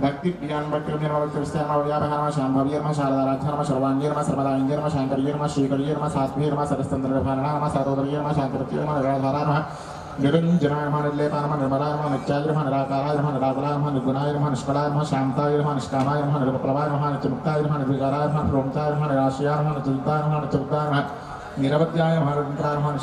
भक्ति प्रियान्भक्तिर्निर्मलकृष्णर्मव्यापहारम शाम्भवीर्म शारदाराध्यनम सर्वाङ्गीर्म सर्वदाङ्गीर्म शाङ्करीर्म श्रीकरीर्म सात्वीर्म सरस्तन्द्रभारणाम सातोदरीर्म शान्तकृत्यर्म निराधारामः निरञ्जनायम निर्लेपानम निर्मलायम नित्यायर्म निराकारायर्म निराकुलायम निर्गुणायर्म निष्कलायर्म शान्तायर्म निष्कामायर्म निर्मप्रभायर्म नित्यमुक्तायर्म निर्विकारायर्म निरोक्तायर्म निराश्रयायर्म निचलितायर्म नित्युक्तायर्म निरवध्यायम निष्काम